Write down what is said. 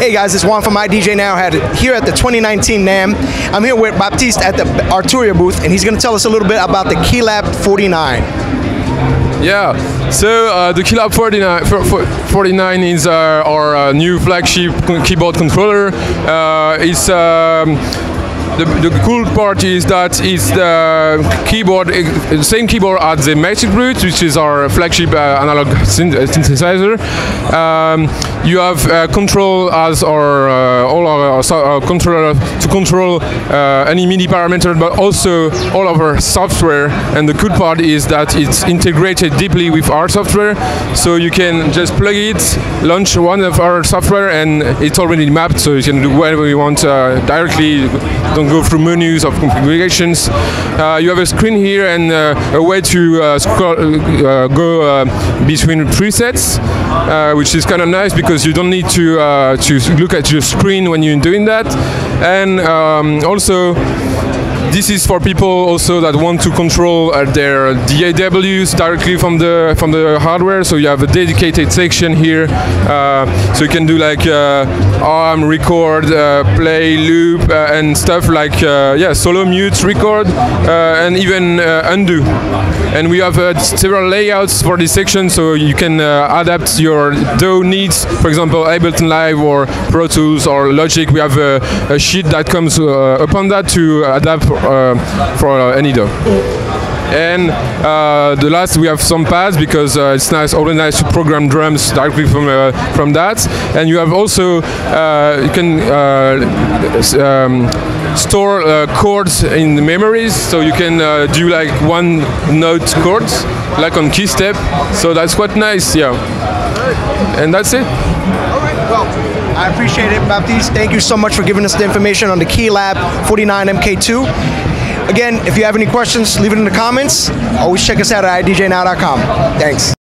Hey guys, it's Juan from iDJ Now had here at the 2019 NAMM. I'm here with Baptiste at the Arturia booth, and he's going to tell us a little bit about the Keylab 49. Yeah, so uh, the Keylab 49, 49 is uh, our uh, new flagship keyboard controller. Uh, it's um, the, the, cool part is that it's the keyboard, the same keyboard as the MatrixBrute, which is our flagship uh, analog synthesizer. Um, you have uh, control as our uh, all our, our controller to control uh, any MIDI parameter, but also all of our software. And the cool part is that it's integrated deeply with our software, so you can just plug it, launch one of our software, and it's already mapped, so you can do whatever you want uh, directly. Don't go through menus of configurations. Uh, you have a screen here and uh, a way to scroll, go between presets, which is kind of nice because you don't need to uh, to look at your screen when you're doing that, and um, also this is for people also that want to control uh, their DAWs directly from the from the hardware. So you have a dedicated section here, uh, so you can do like uh, arm, record, uh, play, loop, uh, and stuff like yeah, solo mute, record, and even undo. And we have several layouts for this section, so you can adapt your DAW needs. For example, Ableton Live or Pro Tools or Logic. We have a, a sheet that comes upon that to adapt for uh, any DAW. And uh, the last, we have some pads because uh, it's nice, always nice to program drums directly from uh, from that. And you have also uh, you can um, store chords in the memories, so you can do like one note chords, like on KeyStep. So that's quite nice, yeah. And that's it. I appreciate it, Baptiste. Thank you so much for giving us the information on the Keylab 49 MK2. Again, if you have any questions, leave it in the comments. Always check us out at idjnow.com. Thanks.